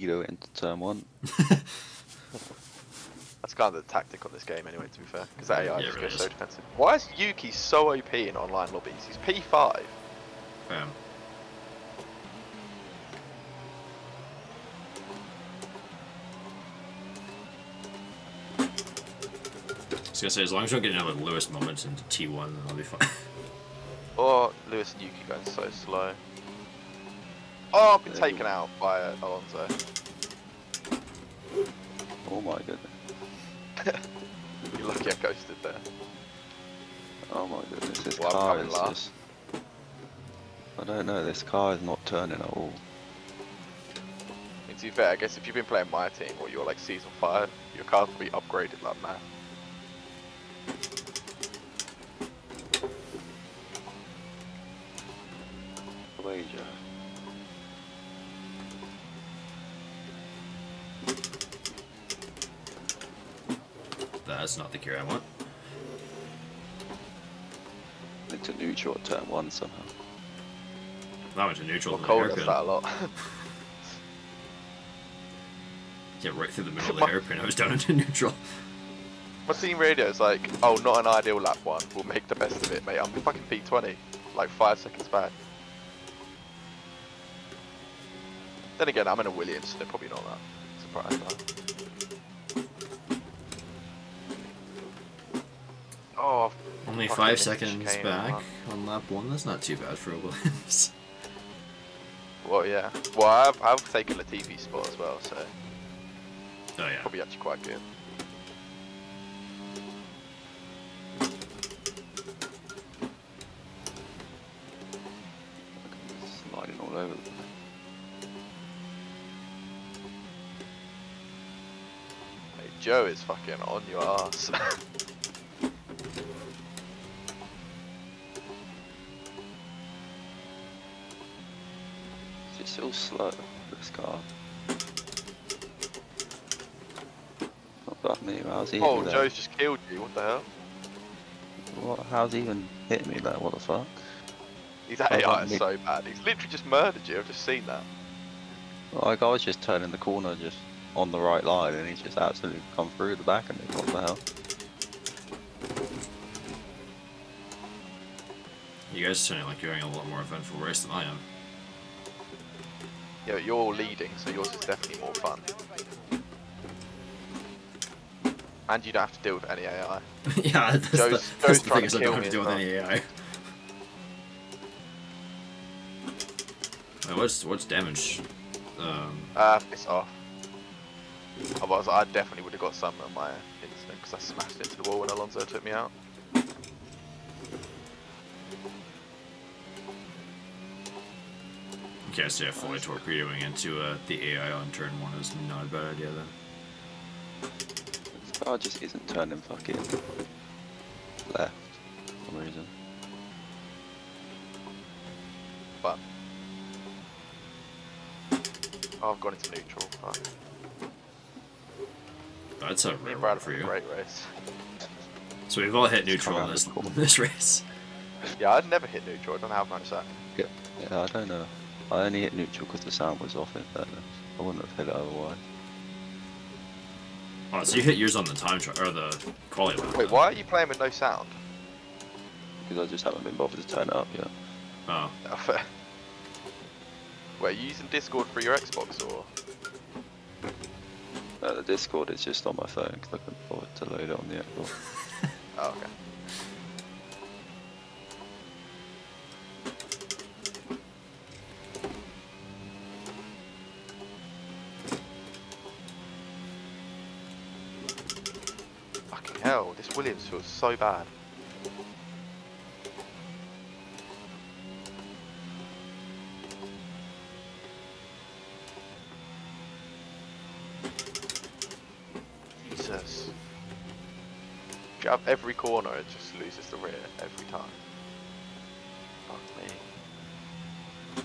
Might as well torpedo into turn one. That's kind of the tactic on this game anyway, to be fair. Because that AI Yeah, just it goes is. so defensive. Why is Yuki so OP in online lobbies? He's P5. Um, I was gonna say, as long as we don't get another Lewis moment into T1, then I'll be fine. Or Lewis and Yuki going so slow. Oh, I've been Yeah. taken out by uh, Alonso. Oh my goodness. You're lucky I ghosted there. Oh my goodness, this Well, car is last. just... I don't know, this car is not turning at all. To be fair, I guess if you've been playing my team or you're like season 5, your car's will be upgraded like mad. That's not the gear I want. Into neutral at turn one somehow. That went to neutral. Well, Cole does that a lot. Yeah, right through the middle of the My- hairpin. I was down into neutral. my team radio is like, oh, not an ideal lap one. We'll make the best of it, mate. I'm fucking P20, like five seconds back. Then again, I'm in a Williams, so they're probably not that surprised. By. Oh, Only five seconds back man. on lap one. That's not too bad for a Williams. well, yeah. Well, I've, I've taken Latifi's spot as well, so Oh yeah. probably actually quite good. Sliding all over the. Mate, Joe is fucking on your ass. It's just so slow, this car. Not that me, how's he oh, hitting me Joe's just killed you. What the hell? What, how's he even hitting me there, what the fuck? His Oh, AI that is me- so bad. He's literally just murdered you. I've just seen that. Like, I was just turning the corner just on the right line and he's just absolutely come through the back of me, what the hell? You guys are sounding like you're having a lot more eventful race than I am. Yeah, but you're leading, so yours is definitely more fun. And you don't have to deal with any AI. yeah, that's, Joe's- the, Joe's that's the is I don't have to deal with any AI. Wait, what's what's damage? Um, Uh, piss off. Otherwise, I definitely would have got some on my instinct because I smashed into the wall when Alonso took me out. Okay, so yeah, fully torpedoing into uh, the AI on turn one is not a bad idea then. This car just isn't turning fucking left for some reason. But oh, I've gone into neutral. Fuck. That's a Me real one for you. great race. So we've all hit neutral in this, this race. Yeah, I'd never hit neutral. I don't know how I've that. Yeah, yeah, I don't know. I only hit neutral because the sound was off in fairness. I wouldn't have hit it otherwise. Oh, so you hit yours on the time trial or the quali lap. Wait, then. why are you playing with no sound? Because I just haven't been bothered to turn it up yet. Oh, Oh, fair. Wait, are you using Discord for your Xbox or? Uh, the Discord is just on my phone because I couldn't bother to load it on the Xbox. Oh, okay. Fucking hell, this Williams feels so bad. Jesus. Get every corner, it just loses the rear every time. Fuck me.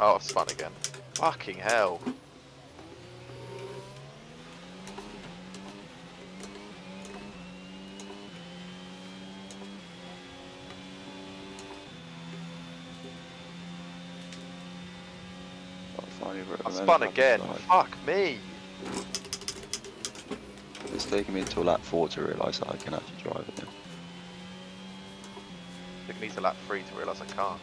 Oh, it's spun again. Fucking hell. Oh finally I remembered spun again. Fuck me. It's taking me until lap 4 to realise that I can actually drive it now. Took me to lap three to realise I can't.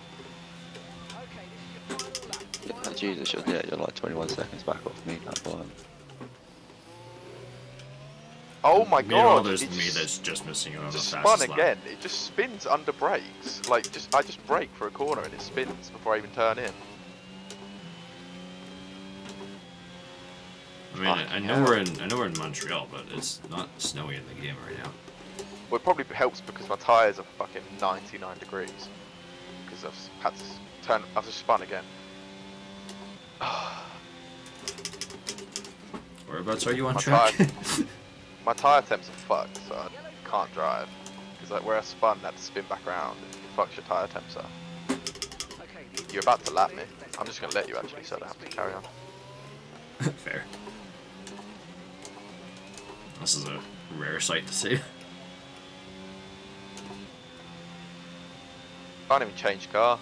Yeah, Jesus, you're, yeah, you're like 21 seconds back off me that one. Oh my Meanwhile, god! there's me just- that's just missing out on the just fastest spun lap. again. It just spins under brakes. Like just I just brake for a corner and it spins before I even turn in. I mean, I, I know hell. we're in I know we're in Montreal, but it's not snowy in the game right now. Well, it probably helps because my tyres are fucking 99 degrees. Because I've had to turn. I've just spun again. Whereabouts are you on My track? My tyre temps are fucked, so I can't drive. Because like where I spun, I had to spin back around. It fucks your tyre temps up. You're about to lap me. I'm just gonna let you actually, so I don't have to carry on. Fair. This is a rare sight to see. Can't even change car.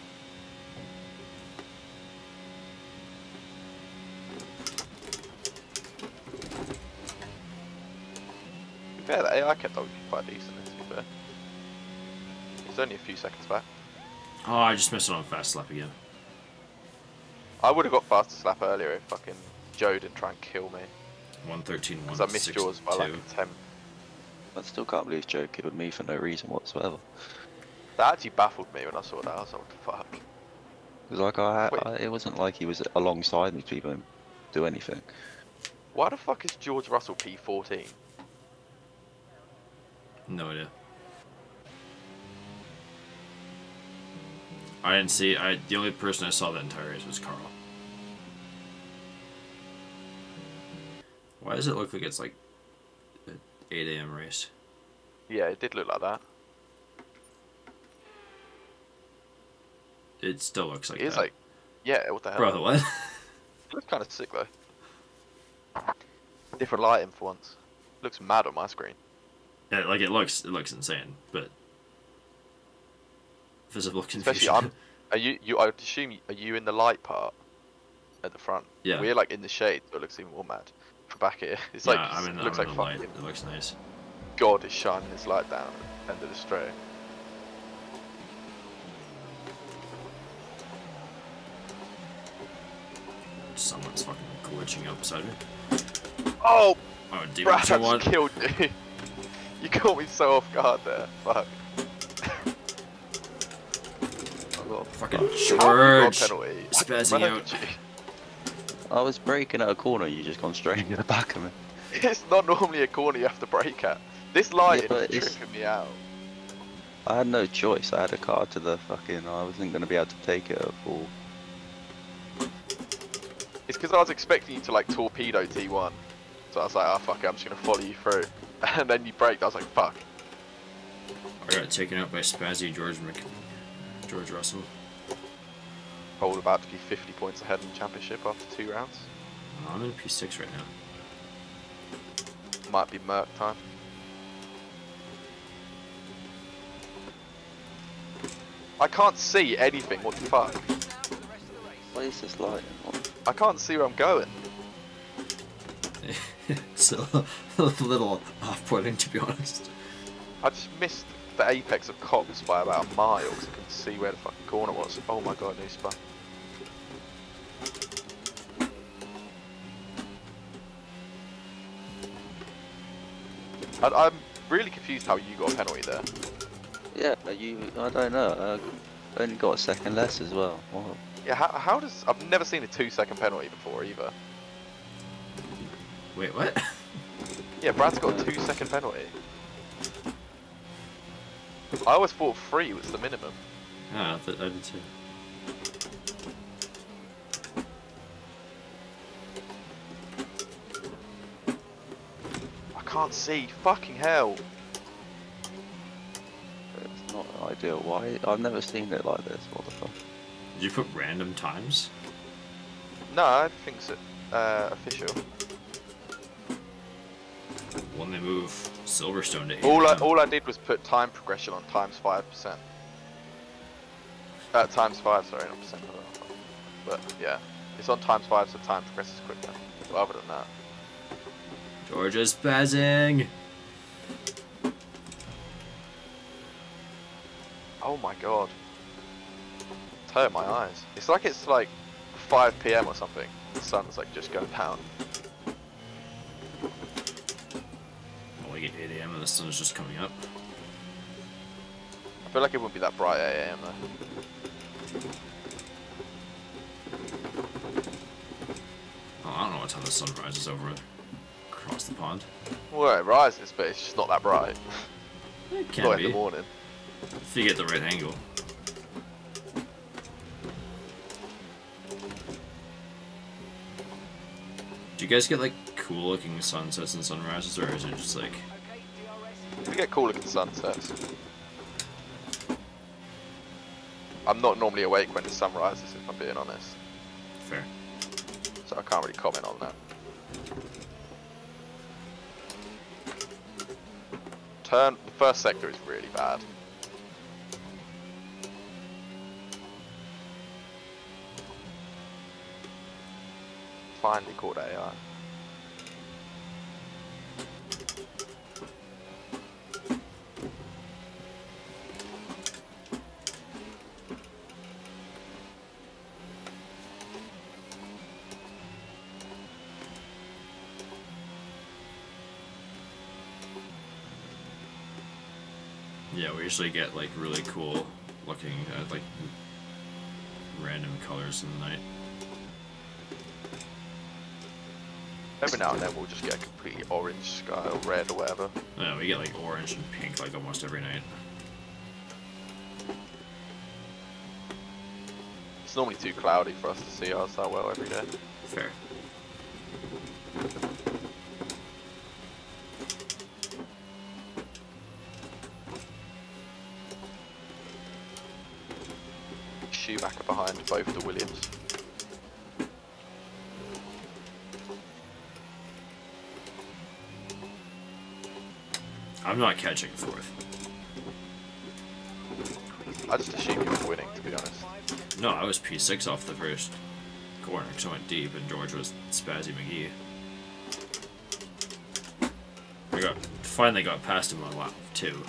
To be fair, the AI kept up quite decent, to be fair. It's only a few seconds back. Oh, I just missed it on fast lap again. I would have got faster slap earlier if fucking Joe didn't try and kill me. 113, Because I missed yours by like a 10. I still can't believe Joe killed me for no reason whatsoever. That actually baffled me when I saw that. I was like, what the fuck? Because like I, I, it wasn't like he was alongside me to even do anything. Why the fuck is George Russell P14? No idea. I didn't see. I the only person I saw that entire race was Karl. Why does it look like it's like an 8 a.m. race? Yeah, it did look like that. It still looks like It is that. like, yeah, what the hell? Brother, what? It looks kind of sick though. Different lighting for once. Looks mad on my screen. yeah, like it looks. It looks insane, but visible confusion. Especially, I'm. Are you? You? I would assume. Are you in the light part at the front? Yeah. We're like in the shade, so it looks even more mad. From back here, it's like I'm in, it looks like in the light. fucking It looks nice. God is shining his light down at the end of the straight. Someone's fucking glitching up beside me. Oh, Oh, Brad, I Two One. killed you. you caught me so off guard there. Fuck. I, Fucking How have you got a George. spazzing out. You. I was braking at a corner, you just gone straight into the back of me. It's not normally a corner you have to brake at. This lighting but is it's- tripping me out. I had no choice. I had a car to the fucking. I wasn't going to be able to take it at all. It's because I was expecting you to like torpedo T1. So I was like, oh fuck it, I'm just gonna follow you through. And then you braked, I was like, fuck. I got taken out by Spazzy George Mc... George Russell. Pole about to be 50 points ahead in the championship after two rounds. Oh, I'm in P6 right now. Might be Merc time. I can't see anything, what the fuck? What is this lighting? What- I can't see where I'm going. it's a little off-putting, to be honest. I just missed the apex of Copse by about a mile because I couldn't see where the fucking corner was. Oh my god, new spun. I, I'm really confused how you got a penalty there. Yeah, but you. I don't know. I only got a second less as well. What? Yeah, how, how does... I've never seen a two second penalty before either. Wait, what? Yeah, Brad's got a two second penalty. I always thought three was the minimum. Yeah, I, th- I did too. I can't see. Fucking hell. It's not ideal. Why? I've never seen it like this. What the fuck? Did you put random times? No, I think it's uh, official. When they move Silverstone to All I, all I did was put time progression on times 5%. Uh, times 5, sorry, not percent. I don't know. But, yeah. It's on times five, so time progresses quicker. But other than that, George is spazzing. oh my god, it's hurting my eyes. It's like it's like 5 p.m. or something. The sun's like just going down. Oh, we get 8 a.m. and the sun is just coming up. I feel like it wouldn't be that bright at 8 a.m. though. Oh, I don't know what time the sun rises over across the pond. Well, it rises, but it's just not that bright. It Not can in the morning. if you get the right angle. Do you guys get like cool looking sunsets and sunrises, or is it just like We get cool looking sunsets. I'm not normally awake when the sun rises, if I'm being honest. fair? So I can't really comment on that. Turn, the first sector is really bad. Finally caught AI. Yeah, we usually get like really cool looking at like random colors in the night. Every now and then we'll just get a completely orange sky or red or whatever. Yeah, we get like orange and pink like almost every night. It's normally too cloudy for us to see ours that well every day. Fair. Schumacher behind both the Williams. I'm not catching fourth. I just assumed you were winning, to be honest. No, I was P6 off the first corner because I went deep and George was Spazzy McGee. I got finally got past him on lap two.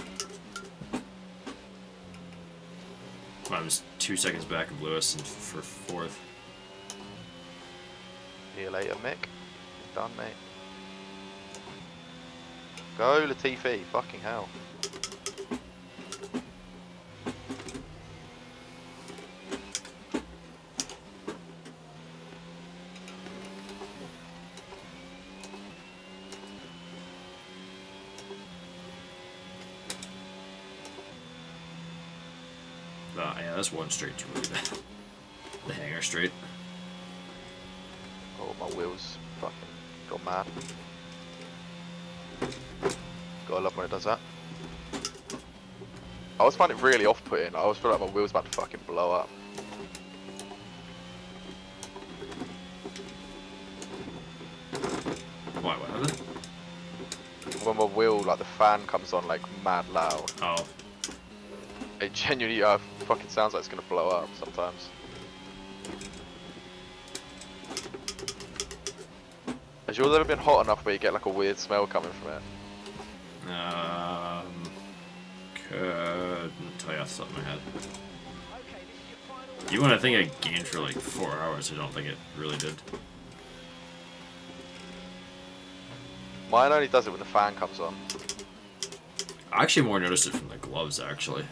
I was two seconds back of Lewis and for fourth. See you later, Mick. Done, mate. Go, Latifi. Fucking hell. Ah, yeah, that's one straight too really. The hangar straight. Oh, my wheels fucking got mad. Gotta love when it does that. I always find it really off-putting. I always feel like my wheel's about to fucking blow up. Why, what happened? When my wheel, like the fan comes on like mad loud. Oh, It genuinely uh, fucking sounds like it's gonna blow up sometimes. Has yours ever been hot enough where you get like a weird smell coming from it? um, couldn't tell you off the top of my head. Even when I think I gained for like four hours, I don't think it really did. Mine only does it when the fan comes on. I actually more noticed it from the gloves, actually.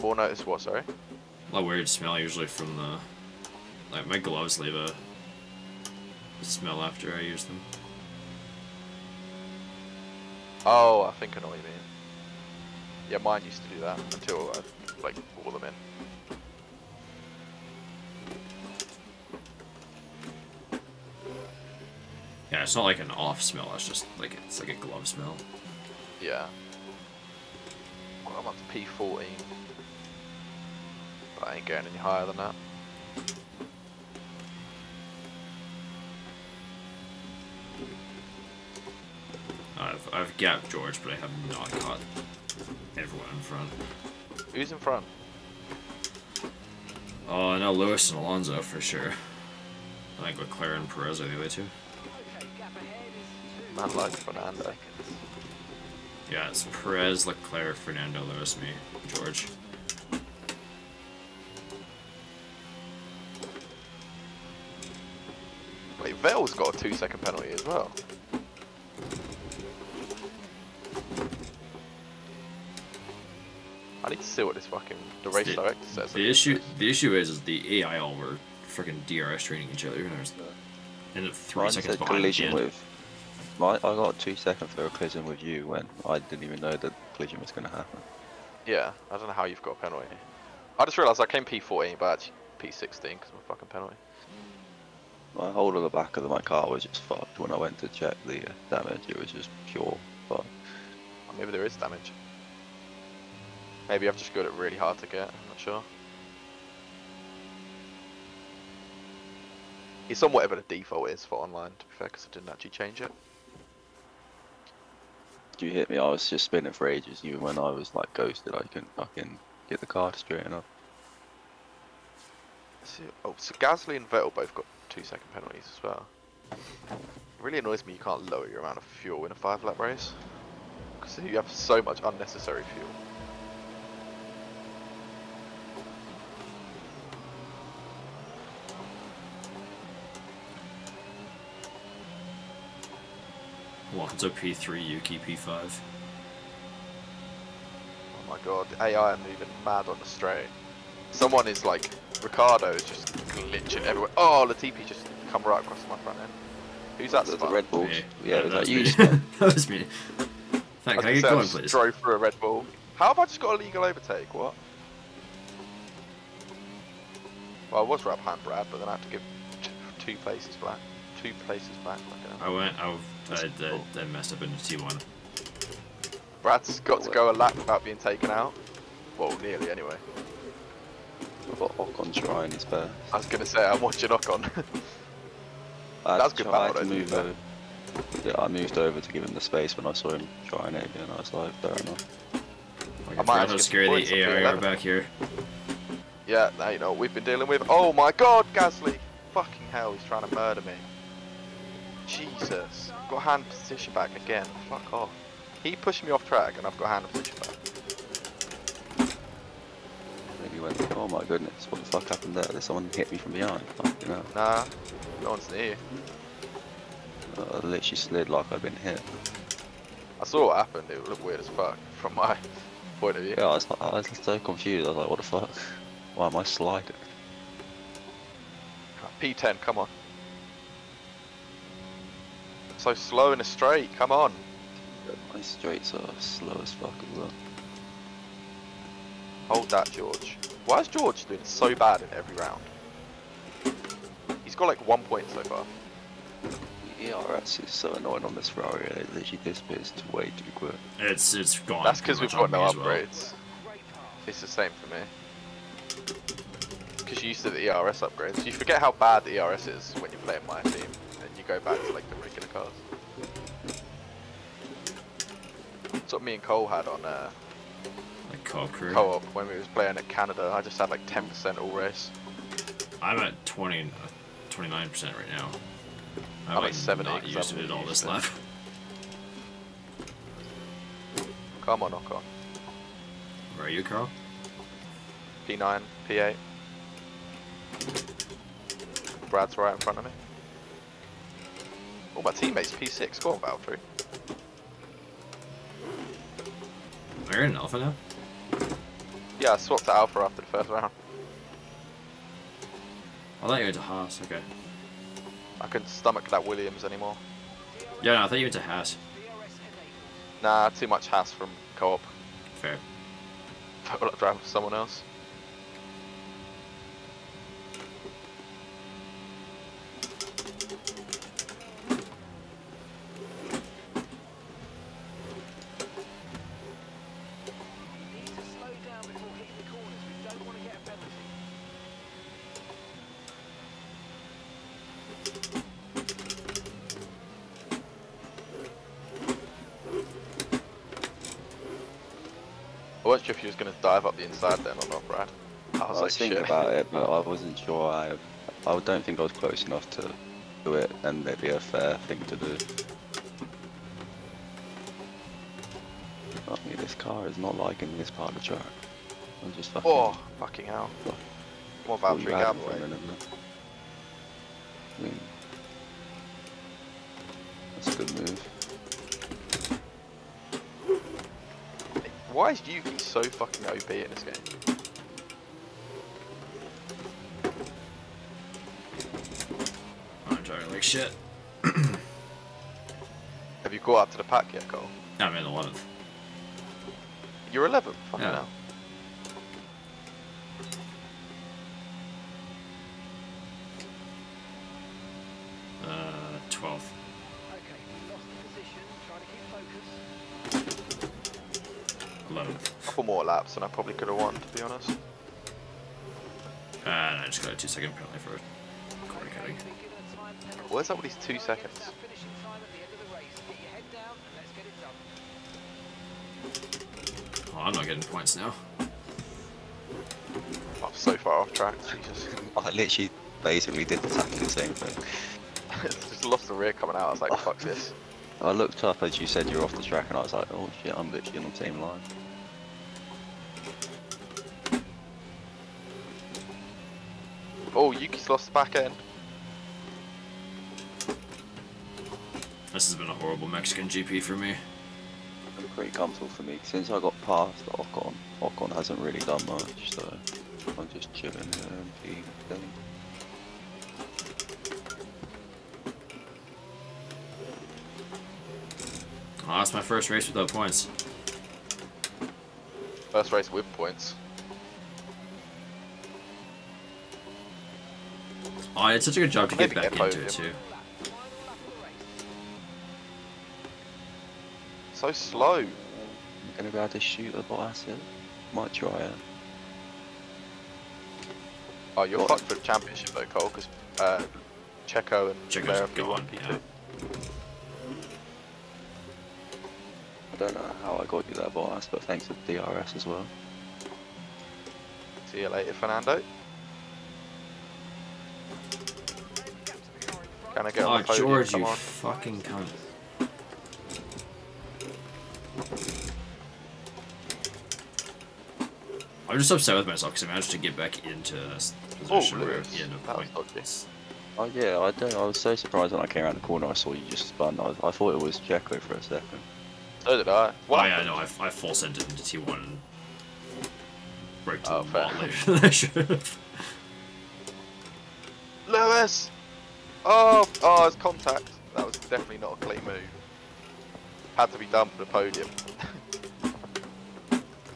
More notice what, sorry? A weird smell usually from the... Like, my gloves leave a smell after I use them. Oh, I think I know what you mean. Yeah, mine used to do that until I like wore them in. Yeah, it's not like an off smell, it's just like, it's like a glove smell. Yeah. Well, I'm up to P14. But I ain't going any higher than that. I've, I've gapped George, but I have not caught everyone in front. Who's in front? Oh, I know Lewis and Alonso for sure. I think Leclerc and Perez are the other two. Man like Fernando. Yeah, it's Perez, Leclerc, Fernando, Lewis, me, George. Wait, Vettel's got a two second penalty as well. I need to see what this fucking the race The- director says. The issue, the issue is, is the AI all were freaking DRS training each other, and there's ended up three Mine seconds behind. at the collision with. My, I got two seconds for a collision with you when I didn't even know that collision was going to happen. Yeah, I don't know how you've got a penalty. I just realised I came P14, but actually P16 because of a fucking penalty. My whole of the back of my car was just fucked when I went to check the uh, damage. It was just pure fuck. Maybe there is damage. Maybe I've just got it really hard to get. I'm not sure. It's on whatever the default is for online, to be fair, because I didn't actually change it. Did you hit me. I was just spinning for ages. Even when I was like ghosted, I couldn't fucking get the car to straighten up. Oh, so Gasly and Vettel both got two second penalties as well. It really annoys me you can't lower your amount of fuel in a five lap race. Because you have so much unnecessary fuel. Alonso P3, Yuki P5. Oh my god, the AI are moving mad on the straight. Someone is like, Ricciardo is just glitching everywhere. Oh, Latifi just come right across my front end. Who's that? There's the? Red Bull. Me. Yeah, was that was you? that was me. Thank, I can I was get gonna say, I going, just please? drove through a Red Bull. How have I just got a legal overtake? What? Well, I was right behind Brad, but then I had to give two places back. Two places back. Like, uh, I went, I, I, That's I, cool. Messed up in T1. Brad's got to go a lap without being taken out. Well, nearly anyway. I've got Ocon trying his best. I was gonna say I'm watching Ocon. I That's to good try battle, to though, to be move fair. over. Yeah, I moved over to give him the space when I saw him trying it again. I was like, fair enough. Like, I I might forgot actually how get scary points the up here, AI back here. yeah, now you know what we've been dealing with. Oh my God, Gasly! Fucking hell, he's trying to murder me. Jesus, got hand position back again. Fuck off. He pushed me off track, and I've got hand position back. Then he went, oh my goodness, what the fuck happened there? Did someone hit me from behind? Fucking hell. Nah, no one's near you. Uh, I literally slid like I'd been hit. I saw what happened. It looked weird as fuck from my point of view. Yeah, I was, I was so confused. I was like, what the fuck? Why am I sliding? P10, come on. So slow in a straight, come on. My straights are slow as fuck as well. Hold that, George. Why is George doing so bad in every round? He's got like one point so far. The ERS is so annoying on this Ferrari. It literally disappears way too quick. It's it's gone. That's because we've got no me as well. upgrades. It's the same for me. Because you used to the ERS upgrades. You forget how bad the ERS is when you play in my team, and you go back to like the regular cars. That's what me and Cole had on uh, Like co-op co-op when we was playing at Canada. I just had like 10% all race. I'm at 20, uh, 29% right now. I'm I'm like at 70 not used to it all this lap. Come on, knock on. Where are you, Karl? P9, P8. Brad's right in front of me. Oh, my teammate's P6. Go on, Valtteri. Are you in Alfa now? Yeah, I swapped to Alfa after the first round. I thought you went to Haas. Okay. I couldn't stomach that Williams anymore. Yeah, no, I thought you went to Haas. Nah, too much Haas from co-op. Fair. I'll drive with someone else. Need to slow down before hitting the corners. We don't want to get a penalty. I wasn't sure if you was going to dive up the inside then or not, Brad. I was I was like, thinking shit. about it, but I wasn't sure. I, I don't think I was close enough to do it, and it'd be a fair thing to do. I mean, this car is not liking this part of the track. I'm just fucking. Oh, fucking hell. Come on, thought you Valtteri, had get it for a out minute there. I mean, that's a good move. Why is Yuki so fucking OP in this game? I'm driving like shit. Have you caught up to the pack yet, Cole? I'm in 11th. You're 11. Fucking Yeah. hell. Laps and I probably could have won, to be honest. Ah, and I just got a two second penalty for corner Okay, cutting. been given a time penalty. Where's that with these two seconds? That finishing time at the end of the race. Get your head down and let's get it done. Oh, I'm not getting points now. I'm so far off track. Jesus. I literally basically did exactly the same thing. Just lost the rear coming out. I was like, fuck this. I looked up as you said you're off the track, and I was like, oh shit, I'm literally on the same line. Oh, Yuki's lost the back end. This has been a horrible Mexican GP for me. Been pretty comfortable for me since I got past Ocon. Ocon hasn't really done much, so I'm just chilling here and being steady. Oh, that's my first race without points. First race with points. Oh, I did such a good job to get back get into it too. Final lap of the race. So slow. I'm gonna be able to shoot a Bottas here. Might try it. Oh, you're What? fucked for the championship though, Cole, because uh, Checo and Checo's Leclerc have gone, P1, P2. yeah. I don't know how I got you that Bottas, but thanks to DRS as well. See you later, Fernando. Can I get on Oh, the podium? George, Come you on. fucking cunt. I'm just upset with myself because I managed to get back into this Oh, position where at the end of That was point. dodgy. Oh yeah, I don't. I was so surprised when I came around the corner. I saw you just spun. I, I thought it was Checo for a second. So did I. Oh What? yeah, no, I, I full sent it into T1 and right to Oh, the fair. wall later than should have. Lewis! Oh, oh, it's contact. That was definitely not a clean move. Had to be done for the podium.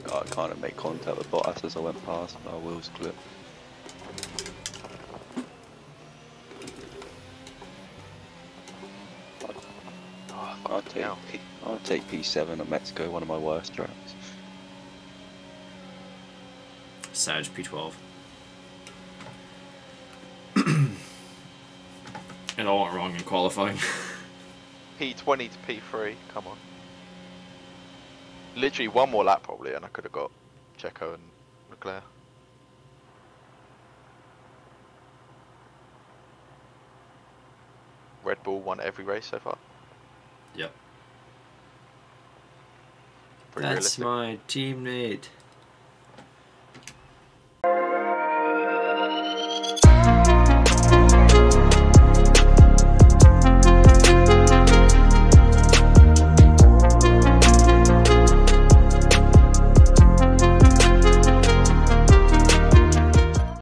I kind of made contact with Bottas as I went past. My wheels clipped. I'll fucking take hell. P, I'll take P7 at Mexico, one of my worst tracks. Sag P12. It all went wrong in qualifying. P20 to P3, come on. Literally one more lap probably and I could have got Checo and Leclerc. Red Bull won every race so far. yep. Pretty That's realistic. my teammate.